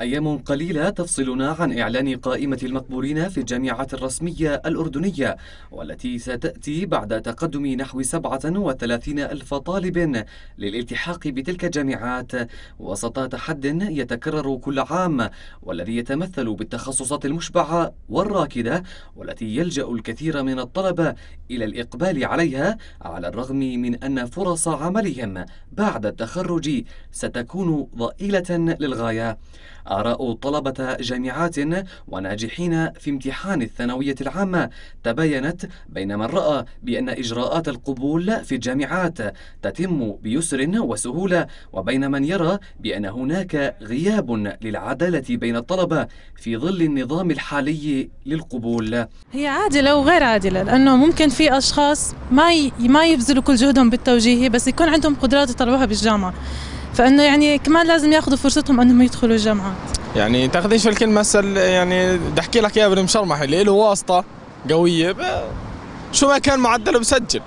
أيام قليلة تفصلنا عن إعلان قائمة المقبولين في الجامعات الرسمية الأردنية والتي ستأتي بعد تقدم نحو 37 ألف طالب للالتحاق بتلك الجامعات. وسط تحد يتكرر كل عام والذي يتمثل بالتخصصات المشبعة والراكدة والتي يلجأ الكثير من الطلبة إلى الإقبال عليها على الرغم من أن فرص عملهم بعد التخرج ستكون ضئيلة للغاية. آراء طلبة جامعات وناجحين في امتحان الثانوية العامة تباينت بين من رأى بأن إجراءات القبول في الجامعات تتم بيسر وسهولة وبين من يرى بأن هناك غياب للعدالة بين الطلبة في ظل النظام الحالي للقبول. هي عادلة وغير عادلة لأنه ممكن في أشخاص ما ما يبذلوا كل جهدهم بالتوجيهي بس يكون عندهم قدرات يطلعوها بالجامعة. فإنه يعني كمان لازم ياخذوا فرصتهم إنهم يدخلوا الجامعات. يعني تاخذيش في الكلمة هسه يعني بدي أحكي لك إياها بالمشرمح اللي له واسطة قوية شو ما كان معدله بسجل.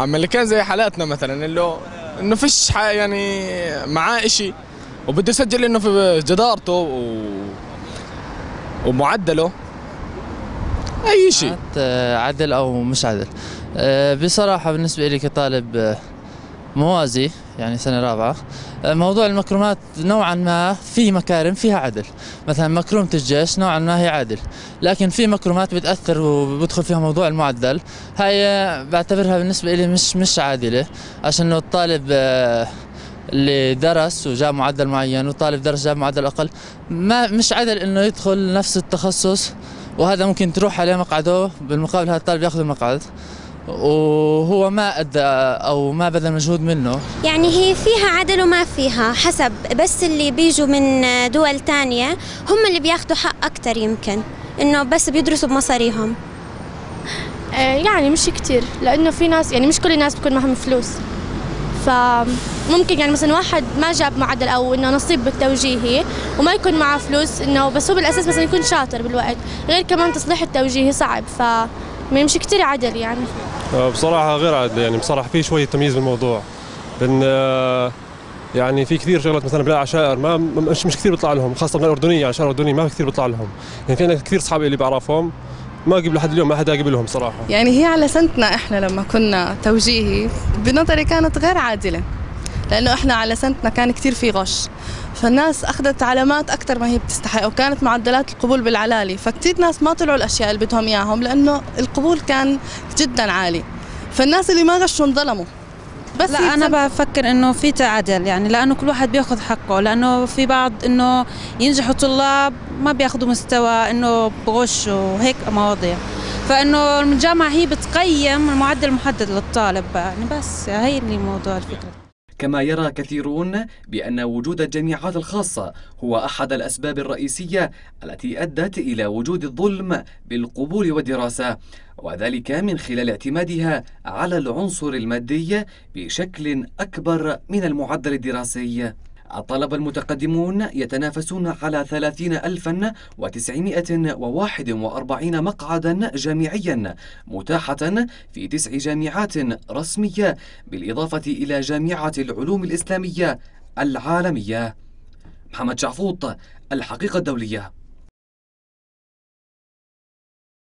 أما اللي كان زي حالاتنا مثلا اللي إنه فيش يعني معاه شيء وبده يسجل إنه في جدارته و... ومعدله. أي شيء. عدل أو مش عدل. أه، بصراحة بالنسبة لي كطالب موازي يعني سنة رابعة. موضوع المكرمات نوعا ما في مكارم فيها عدل. مثلا مكرمة الجيش نوعا ما هي عدل لكن في مكرمات بتأثر وبدخل فيها موضوع المعدل. هاي بعتبرها بالنسبة لي مش مش عادلة عشان الطالب آه، اللي درس وجاب معدل معين وطالب درس جاب معدل أقل ما مش عدل إنه يدخل نفس التخصص وهذا ممكن تروح عليه مقعده بالمقابل هذا الطالب ياخذ المقعد. وهو ما أدى أو ما بذل مجهود منه. يعني هي فيها عدل وما فيها حسب بس اللي بيجوا من دول تانية هم اللي بياخذوا حق أكثر يمكن إنه بس بيدرسوا بمصاريهم. آه، يعني مش كتير لأنه في ناس يعني مش كل الناس بيكون معهم فلوس. فممكن يعني مثلا واحد ما جاب معدل أو إنه نصيب بالتوجيهي وما يكون معه فلوس إنه بس هو بالأساس مثلا يكون شاطر بالوقت غير كمان تصليح التوجيهي صعب. ف مش كتير عدل يعني. آه، بصراحة غير عادل يعني بصراحة في شوية تمييز بالموضوع. لأن آه، يعني في كثير شغلات مثلا بلاقي عشائر ما مش مش كثير بيطلع لهم خاصة الأردنية عشائر أردنية ما كثير بيطلع لهم. يعني في كثير أصحابي اللي بعرفهم ما قبل لحد اليوم ما حدا قبل لهم صراحة. يعني هي على سنتنا إحنا لما كنا توجيهي بنظري كانت غير عادلة. لأنه إحنا على سنتنا كان كثير في غش. فالناس أخذت علامات أكثر ما هي بتستحق وكانت معدلات القبول بالعلالي. فكتير ناس ما طلعوا الأشياء اللي بدهم إياهم لأنه القبول كان جدا عالي. فالناس اللي ما غشوا انظلموا. بس لا أنا بفكر إنه في تعادل يعني لأنه كل واحد بيأخذ حقه. لأنه في بعض إنه ينجحوا طلاب ما بيأخذوا مستوى إنه بغشوا وهيك مواضيع. فإنه الجامعة هي بتقيم المعدل المحدد للطالب يعني بس هي اللي موضوع الفكرة. كما يرى كثيرون بأن وجود الجامعات الخاصة هو أحد الأسباب الرئيسية التي أدت إلى وجود الظلم بالقبول والدراسة وذلك من خلال اعتمادها على العنصر المادي بشكل أكبر من المعدل الدراسي. الطلبة المتقدمون يتنافسون على 30941 مقعدا جامعيا متاحة في تسع جامعات رسمية بالإضافة إلى جامعة العلوم الإسلامية العالمية. محمد شعفوط الحقيقة الدولية.